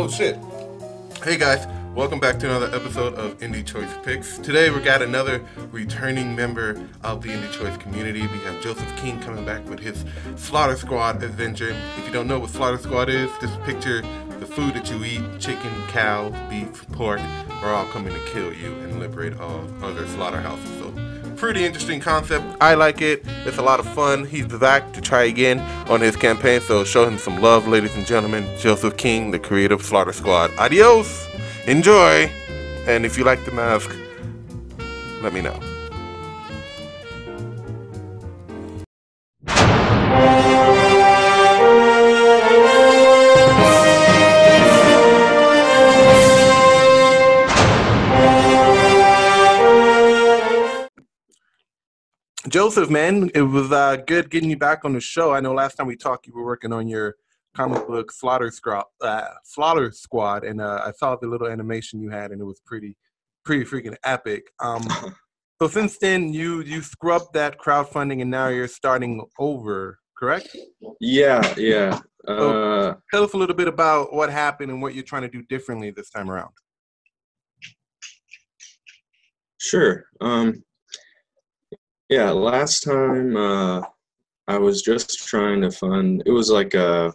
Oh shit. Hey guys, welcome back to another episode of Indie Choice Picks. Today we got another returning member of the Indie Choice community. We have Joseph King coming back with his Slaughter Squad adventure. If you don't know what Slaughter Squad is, just picture the food that you eat, chicken, cow, beef, pork, are all coming to kill you and liberate all other slaughterhouses. So pretty interesting concept. I like it. It's a lot of fun. He's back to try again on his campaign, so show him some love, ladies and gentlemen. Joseph King, the creative Slaughter Squad. Adios. Enjoy. And if you like the mask, let me know. Joseph, man, it was uh, good getting you back on the show. I know last time we talked, you were working on your comic book Slaughter Squad, uh, Slaughter Squad, and uh, I saw the little animation you had, and it was pretty, pretty freaking epic. Um, so since then, you you scrubbed that crowdfunding, and now you're starting over, correct? Yeah, yeah. Uh, tell us a little bit about what happened and what you're trying to do differently this time around. Sure. Um, yeah, last time uh, I was just trying to fund. It was like a.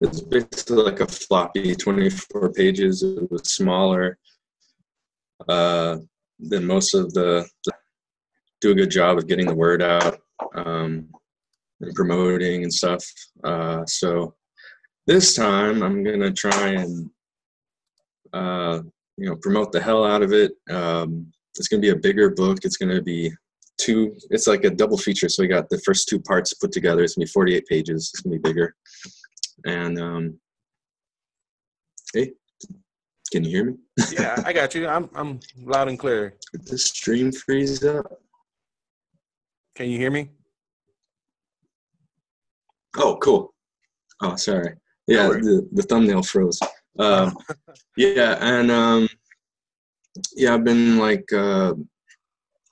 It's basically like a floppy, 24 pages. It was smaller uh, than most of the. Do a good job of getting the word out um, and promoting and stuff. Uh, so this time I'm gonna try and uh, you know promote the hell out of it. Um, it's going to be a bigger book. It's going to be two. It's like a double feature. So we got the first two parts put together. It's going to be 48 pages. It's going to be bigger. And um, hey, can you hear me? yeah, I got you. I'm I'm loud and clear. Did the stream freeze up? Can you hear me? Oh, cool. Oh, sorry. Yeah, the, the thumbnail froze. Um, yeah, and um, yeah, I've been like uh,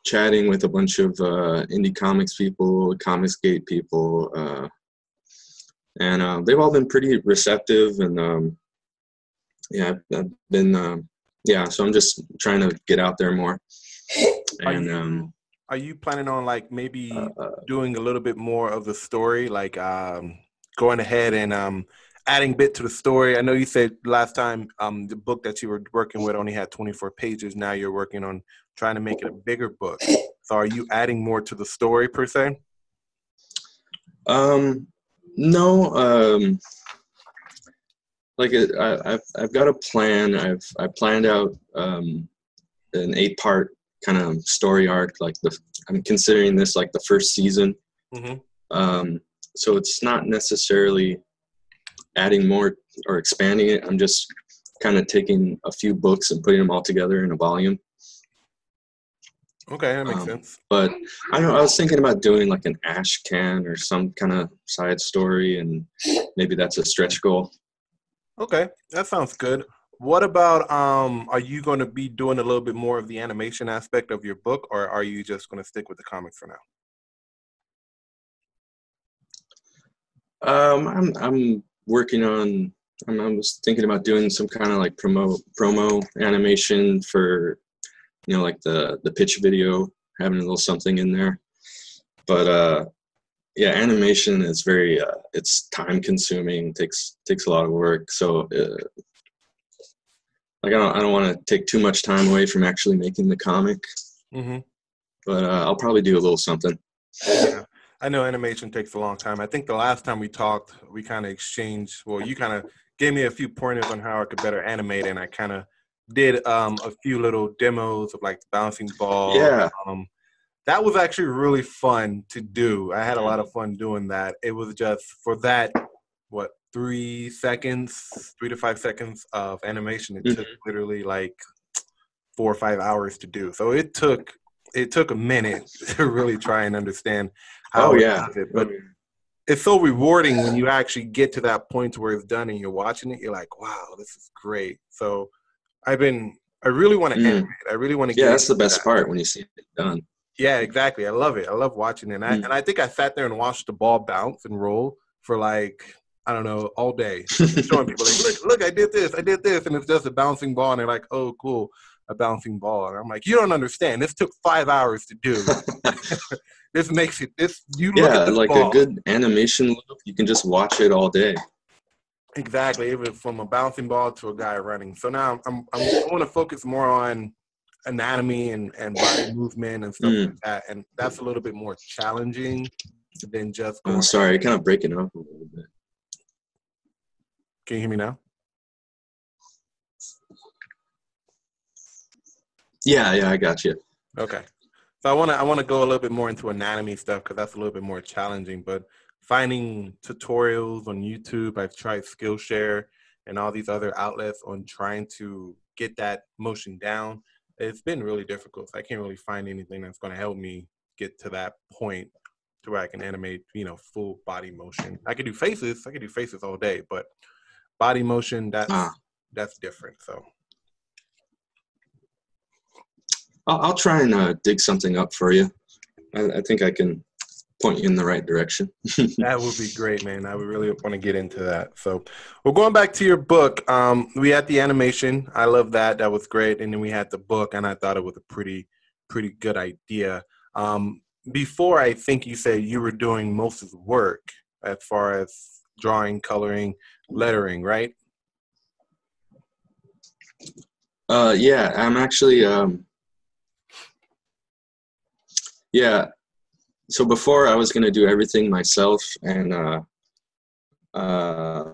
chatting with a bunch of uh, indie comics people, Comicsgate people, uh, and uh, they've all been pretty receptive. And um, yeah, I've, I've been um, yeah, so I'm just trying to get out there more. And are you, um, are you planning on like maybe uh, doing a little bit more of the story, like um, going ahead and um, adding bit to the story. I know you said last time um, the book that you were working with only had 24 pages. Now you're working on trying to make it a bigger book. So are you adding more to the story per se? Um, no. Um, like it, I, have I've got a plan. I've I planned out um, an eight part kind of story arc. Like the I'm considering this like the first season. Mm-hmm. Um, so it's not necessarily adding more or expanding it. I'm just kind of taking a few books and putting them all together in a volume. Okay, that makes um, sense. But I don't know. I was thinking about doing like an ash can or some kind of side story, and maybe that's a stretch goal. Okay, that sounds good. What about um? Are you going to be doing a little bit more of the animation aspect of your book, or are you just going to stick with the comics for now? Um, I'm I'm working on. I'm, I was thinking about doing some kind of like promo promo animation for, you know, like the the pitch video, having a little something in there. But uh, yeah, animation is very uh, it's time consuming. takes takes a lot of work. So uh, like I don't I don't want to take too much time away from actually making the comic. Mm-hmm. But uh, I'll probably do a little something. Yeah. I know animation takes a long time. I think the last time we talked, we kind of exchanged. Well, you kind of gave me a few pointers on how I could better animate, and I kind of did um, a few little demos of like the bouncing ball. Yeah. Um, that was actually really fun to do. I had a lot of fun doing that. It was just for that, what three seconds, three to five seconds of animation. It mm-hmm. took literally like four or five hours to do. So it took it took a minute to really try and understand how oh, yeah. it. But it's so rewarding when you actually get to that point where it's done and you're watching it. You're like, wow, this is great. So I've been, I really want to mm. animate. I really want to. Yeah, that's the best that. part when you see it done. Yeah, exactly. I love it. I love watching it. And, mm. I, and I think I sat there and watched the ball bounce and roll for like I don't know, all day, showing people like, look, look, I did this, I did this, and it's just a bouncing ball, and they're like, oh, cool, a bouncing ball. And I'm like, you don't understand. This took five hours to do. this makes it. This you look yeah, at this like ball. a good animation loop. You can just watch it all day. Exactly. It was from a bouncing ball to a guy running. So now I'm, I'm I want to focus more on anatomy and, and body movement and stuff Mm. like that. And that's a little bit more challenging than just going. I'm sorry, kind of breaking up a little bit. Can you hear me now? Yeah, yeah, I got you. Okay. So I want to I want to go a little bit more into anatomy stuff because that's a little bit more challenging. But finding tutorials on YouTube, I've tried Skillshare and all these other outlets on trying to get that motion down. It's been really difficult. I can't really find anything that's going to help me get to that point to where I can animate, you know, full body motion. I could do faces. I could do faces all day, but body motion that's Ah. that's different. So I'll, I'll try and uh, dig something up for you. I, I think I can point you in the right direction. That would be great, man. I would really want to get into that. So, well, going back to your book, um, we had the animation. I love that. That was great. And then we had the book, and I thought it was a pretty, pretty good idea. Um, before, I think you said you were doing most of the work as far as drawing, coloring, lettering, right? Uh, yeah, I'm actually. Um, yeah, so before I was gonna do everything myself, and uh, uh,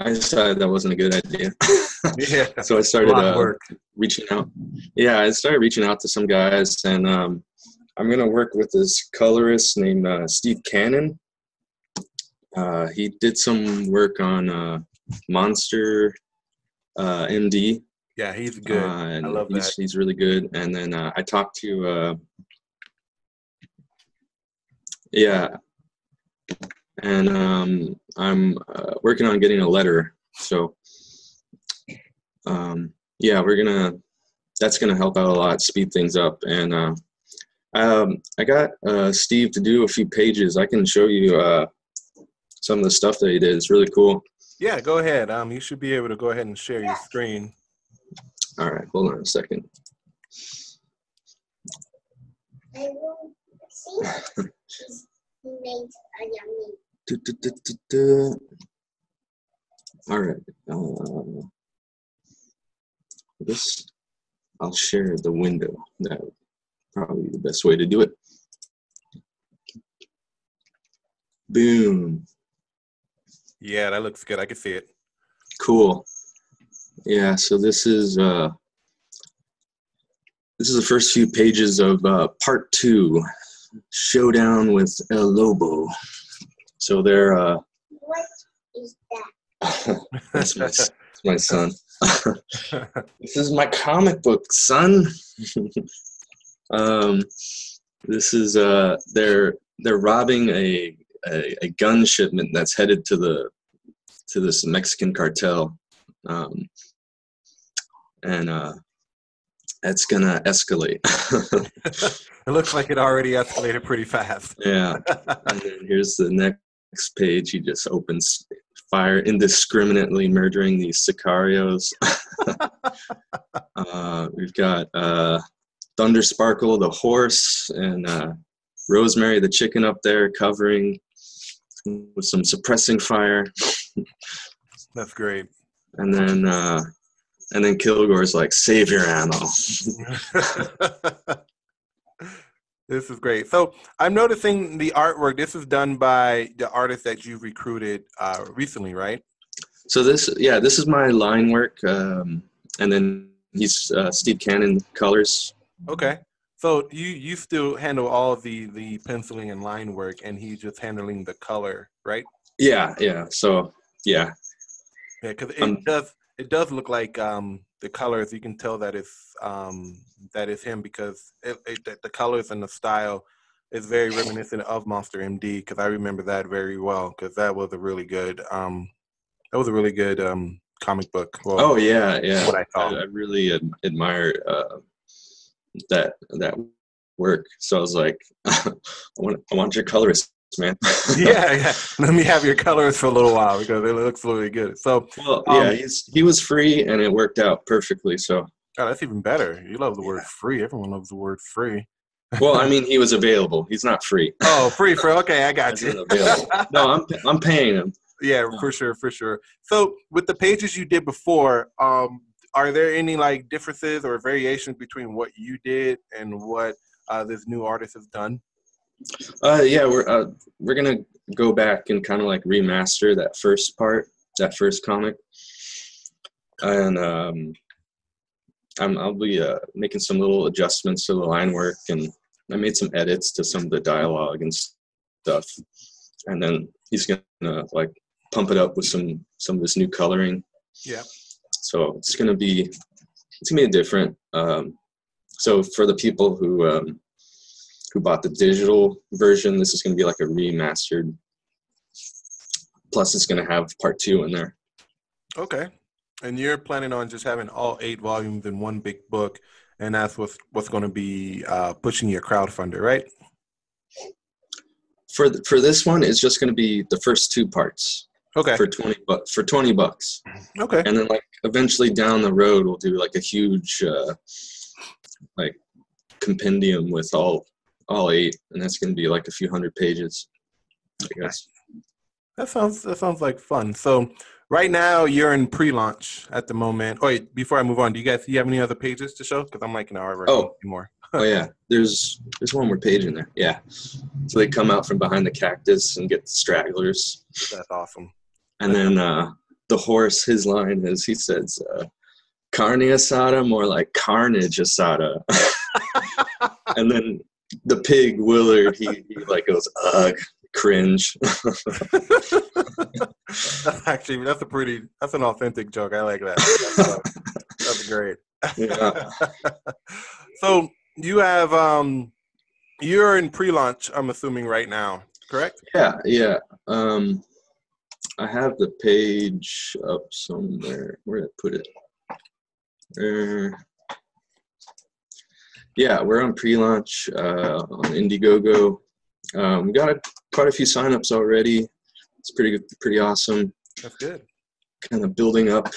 I decided that wasn't a good idea. Yeah. so i started uh, work. reaching out. Yeah, I started reaching out to some guys, and um, I'm gonna work with this colorist named uh, Steve Cannon. Uh, he did some work on uh, Monster uh, MD. Yeah, he's good. Uh, I love he's, that. He's really good. And then uh, I talked to, uh, yeah, and um, I'm uh, working on getting a letter. So, um, yeah, we're gonna. That's gonna help out a lot, speed things up. And uh, um, I got uh, Steve to do a few pages. I can show you uh, some of the stuff that he did. It's really cool. Yeah, go ahead. Um, you should be able to go ahead and share your screen. All right, hold on a second. I see. She's made a yummy. Du- du- du- du- du. All right. Uh, this I'll share the window. That would probably be the best way to do it. Boom. Yeah, that looks good. I can see it. Cool. Yeah. So this is uh, this is the first few pages of uh, part two, showdown with El Lobo. So they're uh, What is that? that's my s- my son. this is my comic book, son. um, this is uh, they're they're robbing a, a a gun shipment that's headed to the to this Mexican cartel, um, and uh, it's gonna escalate. it looks like it already escalated pretty fast. yeah, and then here's the next page. He just opens fire indiscriminately, murdering these sicarios. uh, we've got uh, Thunder Sparkle, the horse, and uh, Rosemary, the chicken, up there covering with some suppressing fire, That's great. and then uh, and then Kilgore's like, "Save your ammo." this is great. So I'm noticing the artwork. This is done by the artist that you recruited uh, recently, right? So this, yeah, this is my line work, um, and then he's uh, Steve Cannon colors. Okay. So you you still handle all the the penciling and line work, and he's just handling the color, right? Yeah, yeah. So yeah, Yeah, because it Um, does it does look like um, the colors. You can tell that it's um, that is him because it, it, the- the colors and the style is very reminiscent of Monster MD. Because I remember that very well. Because that was a really good um, that was a really good um, comic book. Well, Oh yeah, yeah. what I I. I really ad- admire uh, that that work. So I was like, I want I want your colorist man. yeah, yeah. Let me have your colors for a little while because it looks really good. So, well, Um, yeah, he's he was free and it worked out perfectly. So, oh, that's even better. You love the word free. Everyone loves the word free. well, I mean, he was available. He's not free. Oh, free for okay, I got you. No, I'm I'm paying him. yeah, for sure, for sure. So, with the pages you did before, um, are there any like differences or variations between what you did and what uh, this new artist has done? Uh, yeah, we're uh, we're gonna go back and kind of like remaster that first part, that first comic, and um, I'm I'll be uh, making some little adjustments to the line work, and I made some edits to some of the dialogue and stuff, and then he's gonna like pump it up with some some of this new coloring. Yeah. So it's gonna be it's gonna be different. Um, so for the people who um, who bought the digital version, this is gonna be like a remastered. Plus, it's gonna have part two in there. Okay. And you're planning on just having all eight volumes in one big book, and that's what's what's going to be uh, pushing your crowdfunder, right? For th- for this one, it's just gonna be the first two parts Okay. for twenty bu- for twenty bucks, Okay. and then like eventually down the road, we'll do like a huge uh, like compendium with all all eight, and that's gonna be like a few hundred pages. I guess. That sounds that sounds like fun. So right now you're in pre-launch at the moment. Oh, wait, before I move on, do you guys do you have any other pages to show? Because I'm like an hour Oh. more. Oh yeah, there's there's one more page in there. Yeah, so they come out from behind the cactus and get the stragglers, That's awesome. and then uh, the horse. His line is he says, uh, "Carne asada," more like carnage asada. and then the pig Willard, he, he like goes, "Ugh, cringe." that's actually that's a pretty that's an authentic joke. I like that. That's, uh, that's great. yeah. so you have um you're in pre-launch. I'm assuming right now, correct? Yeah, yeah. Um, I have the page up somewhere. Where did I put it? Uh, yeah, we're on pre-launch uh, on Indiegogo. Um, we got a, quite a few signups already. It's pretty good, pretty awesome. That's good. Kind of building up.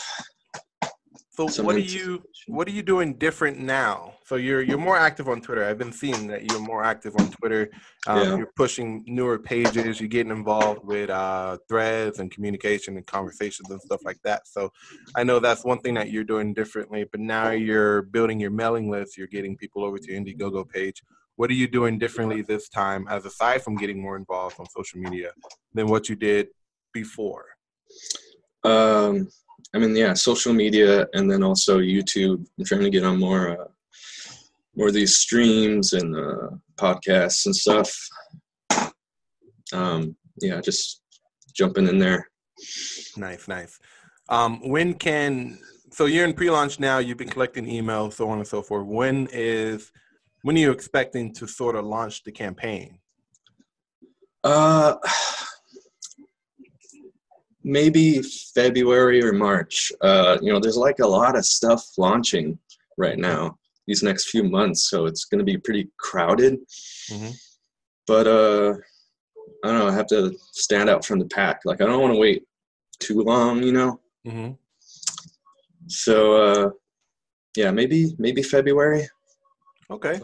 So some what are you what are you doing different now? So you're you're more active on Twitter. I've been seeing that you're more active on Twitter. Um, Yeah. You're pushing newer pages. You're getting involved with uh, threads and communication and conversations and stuff like that. So I know that's one thing that you're doing differently. But now you're building your mailing list. You're getting people over to your Indiegogo page. What are you doing differently this time, as aside from getting more involved on social media, than what you did before? Um, I mean, yeah, social media, and then also YouTube. I'm trying to get on more, uh, more of these streams and uh, podcasts and stuff. Um, yeah, just jumping in there. Nice, nice. Um, when can so you're in pre-launch now? You've been collecting emails, so on and so forth. When is when are you expecting to sort of launch the campaign? Uh, maybe February or March. Uh, you know, there's like a lot of stuff launching right now these next few months, so it's going to be pretty crowded. Mhm. But uh, I don't know. I have to stand out from the pack. Like I don't want to wait too long, you know. Mm-hmm. So uh, yeah, maybe maybe February. Okay,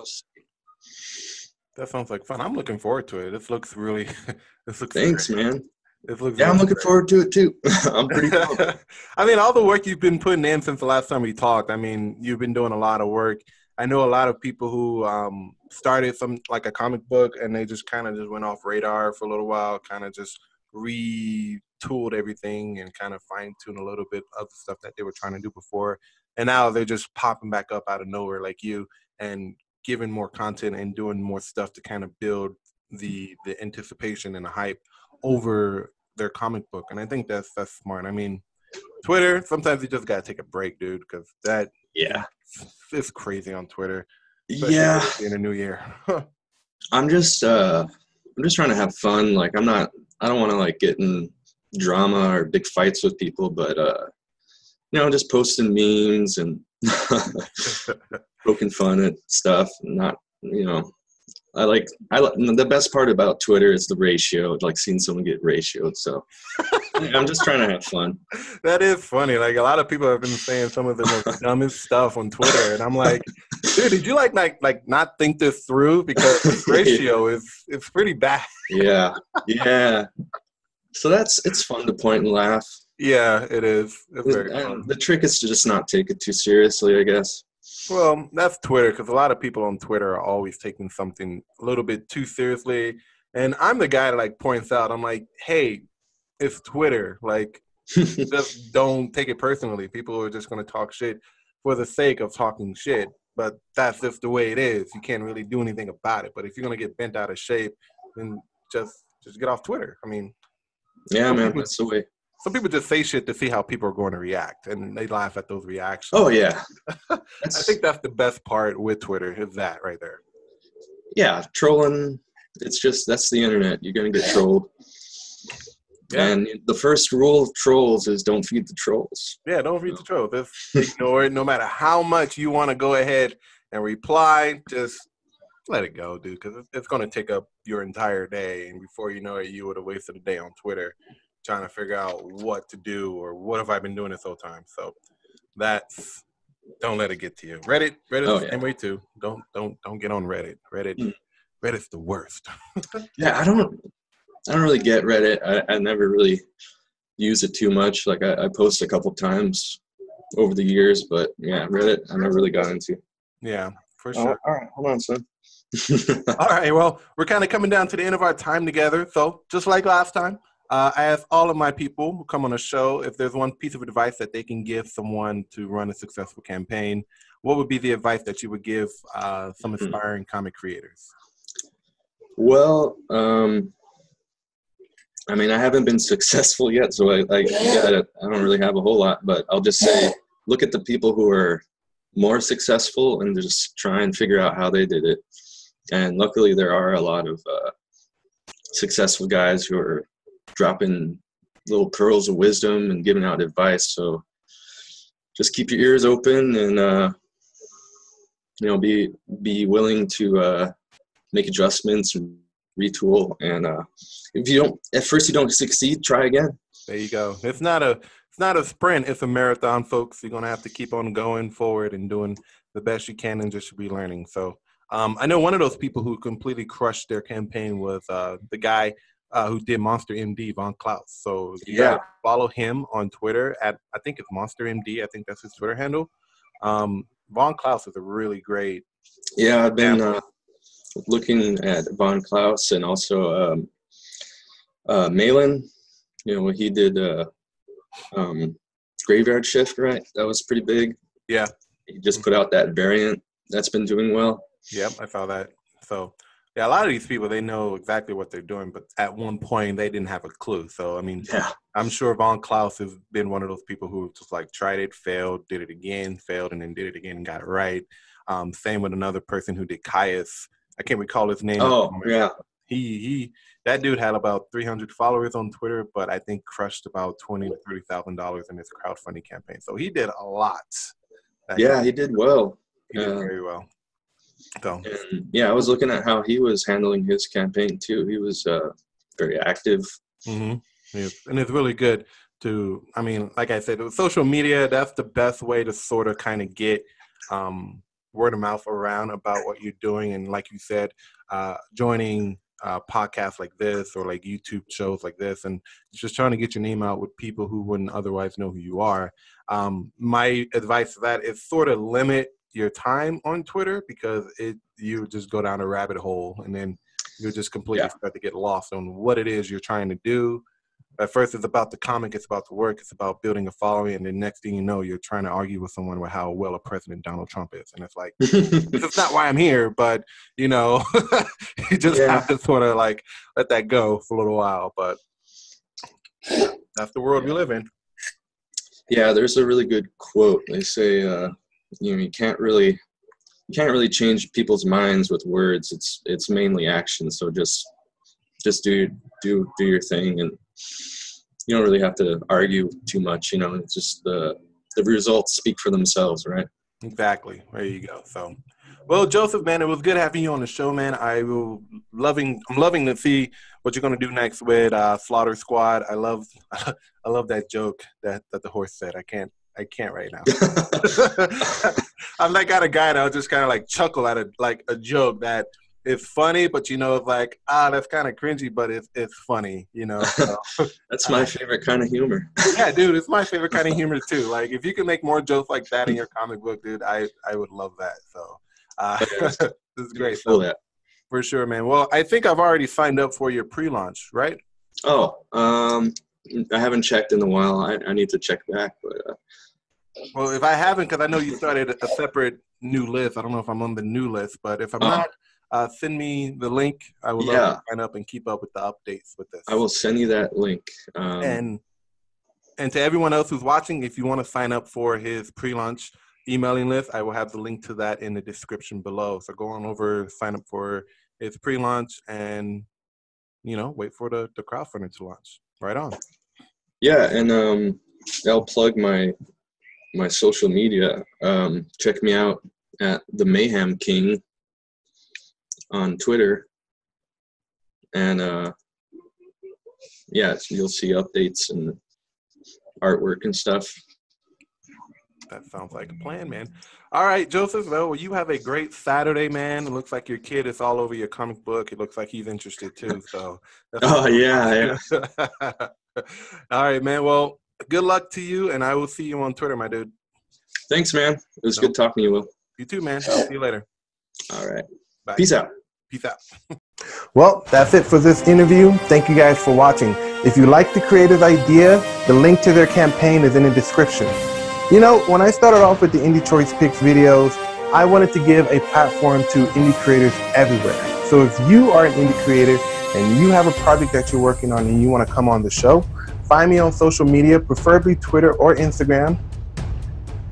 that sounds like fun. I'm looking forward to it. This looks really. this looks. Thanks, great. man. This looks. Yeah, I'm looking great. forward to it too. I'm pretty pumped. I mean, all the work you've been putting in since the last time we talked. I mean, you've been doing a lot of work. I know a lot of people who um, started some like a comic book and they just kind of just went off radar for a little while, kind of just retooled everything and kind of fine tuned a little bit of the stuff that they were trying to do before. And now they're just popping back up out of nowhere like you and giving more content and doing more stuff to kind of build the the anticipation and the hype over their comic book. And I think that's that's smart. I mean, Twitter, sometimes you just gotta take a break, dude, because that Yeah. is crazy on Twitter. Yeah. in a new year. I'm just uh I'm just trying to have fun. Like I'm not I don't want to like get in drama or big fights with people, but uh you know, just posting memes and poking fun at stuff not you know I like I like the best part about Twitter is the ratio, like seeing someone get ratioed. So I'm just trying to have fun. That is funny. Like a lot of people have been saying some of the most dumbest stuff on Twitter, and I'm like, dude, did you like like like not think this through? Because this ratio is it's pretty bad. Yeah, yeah. So that's it's fun to point and laugh. Yeah, it is. It's very uh, fun. the trick is to just not take it too seriously, I guess. Well, that's Twitter because a lot of people on Twitter are always taking something a little bit too seriously. And I'm the guy that like points out, I'm like, hey, it's Twitter. Like, just don't take it personally. People are just going to talk shit for the sake of talking shit. But that's just the way it is. You can't really do anything about it. But if you're going to get bent out of shape, then just just get off Twitter. I mean, yeah, man, that's the way. Some people just say shit to see how people are going to react, and they laugh at those reactions. Oh yeah. I think that's the best part with Twitter is that right there. yeah, trolling. It's just that's the internet. You're gonna get trolled. Yeah. And the first rule of trolls is don't feed the trolls. Yeah, don't read the troll. Just ignore it. No matter how much you want to go ahead and reply, just let it go, dude. Because it's, it's going to take up your entire day, and before you know it, you would have wasted a day on Twitter trying to figure out what to do or what have I been doing this whole time. So that's don't let it get to you. Reddit, Reddit Oh, the yeah. same way too. Don't don't don't get on Reddit. Reddit, Mm. Reddit's the worst. Yeah, I don't. I don't really get Reddit. I, I never really use it too much. Like I, I post a couple times over the years, but yeah, Reddit I never really got into. Yeah, for Oh, sure. all right, hold on, son. All right, well, we're kind of coming down to the end of our time together. So, just like last time, uh, I ask all of my people who come on the show if there's one piece of advice that they can give someone to run a successful campaign. What would be the advice that you would give uh, some Hmm. aspiring comic creators? well, um, I mean, I haven't been successful yet, so I I, I don't really have a whole lot. But I'll just say, look at the people who are more successful and just try and figure out how they did it. And luckily, there are a lot of uh, successful guys who are dropping little pearls of wisdom and giving out advice. So just keep your ears open and uh, you know be be willing to uh, make adjustments retool. And uh, if you don't at first you don't succeed, try again. There you go. It's not a it's not a sprint. It's a marathon, folks. You're gonna have to keep on going forward and doing the best you can, and just be learning. So, um, I know one of those people who completely crushed their campaign was uh, the guy uh, who did Monster MD, Von Klaus. So you Yeah. follow him on Twitter at I think it's Monster MD. I think that's his Twitter handle. Um, Von Klaus is a really great. Yeah, I've been uh, looking at Von Klaus and also um, uh, Malin. You know, he did uh, um, Graveyard Shift, right? That was pretty big. Yeah. He just put out that variant that's been doing well. Yep, I saw that. So yeah, a lot of these people they know exactly what they're doing, but at one point they didn't have a clue. So I mean, Yeah. I'm sure Von Klaus has been one of those people who just like tried it, failed, did it again, failed, and then did it again and got it right. Um, same with another person who did Caius. I can't recall his name. Oh, yeah. He he that dude had about 300 followers on Twitter, but I think crushed about twenty to thirty thousand dollars in his crowdfunding campaign. So he did a lot. Yeah, he did well. he did uh, very well. So And yeah, I was looking at how he was handling his campaign too. He was uh, very active. hmm and it's really good to. I mean, like I said, with social media, that's the best way to sort of kind of get um, word of mouth around about what you're doing. And like you said, uh, joining uh, podcasts like this or like YouTube shows like this, and just trying to get your name out with people who wouldn't otherwise know who you are. Um, my advice to that is sort of limit your time on Twitter because it you just go down a rabbit hole and then you just completely Yeah. start to get lost on what it is you're trying to do. At first, it's about the comic, it's about the work, it's about building a following, and the next thing you know, you're trying to argue with someone with how well a president Donald Trump is, and it's like this is not why I'm here, but you know, you just Yeah. have to sort of like let that go for a little while. But that's the world we live in. yeah, there's a really good quote. They say, uh, you know, you can't really, you can't really change people's minds with words. It's it's mainly action. So just just do do do your thing, and you don't really have to argue too much. You know, it's just the the results speak for themselves, right? Exactly. There you go. So, Well, Joseph, man, it was good having you on the show, man. I will loving. I'm loving to see what you're gonna do next with uh, Slaughter Squad. I love, I love that joke that that the horse said. I can't, I can't right now. I'm that kind of guy that'll just kind of like chuckle at a like a joke that is funny, but you know, it's like ah, that's kind of cringy, but it's it's funny, you know. So, That's my favorite kind of humor. yeah, dude, it's my favorite kind of humor too. Like if you can make more jokes like that in your comic book, dude, I I would love that. So uh, this is great. Feel So, that. for sure, man. Well, I think I've already signed up for your pre-launch, right? Oh, um, I haven't checked in a while. I, I need to check back, but uh, Well, if I haven't, because I know you started a separate new list. I don't know if I'm on the new list, but if I'm Oh. not, uh, send me the link. I will love Yeah. to sign up and keep up with the updates with this. I will send you that link. Um, and and to everyone else who's watching, if you want to sign up for his pre-launch emailing list, I will have the link to that in the description below. So go on over, sign up for his pre-launch, and you know, wait for the the crowdfunding to launch. Right on. yeah, and um, I'll plug my my social media. Um, check me out at the Mayhem King on Twitter, and uh, yeah, you'll see updates and artwork and stuff. That sounds like a plan, man. All right, Joseph. Well, you have a great Saturday, man. It looks like your kid is all over your comic book. It looks like he's interested too. So. that's Oh yeah, yeah. all right, man. Well, good luck to you, and I will see you on Twitter, my dude. Thanks, man. It was good talking to you. Wil. You too, man. I'll see you later. All right. Bye. Peace out. Peace out. well, that's it for this interview. Thank you guys for watching. If you like the creative idea, the link to their campaign is in the description. You know, when I started off with the Indie Choice Picks videos, I wanted to give a platform to indie creators everywhere. So if you are an indie creator and you have a project that you're working on and you want to come on the show, find me on social media, preferably Twitter or Instagram,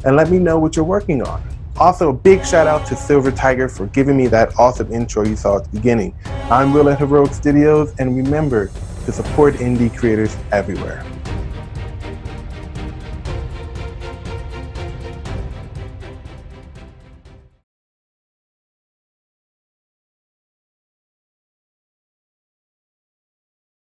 and let me know what you're working on. Also, a big shout out to Silver Tiger for giving me that awesome intro you saw at the beginning. I'm Wil at Heroic Studios, and remember to support indie creators everywhere.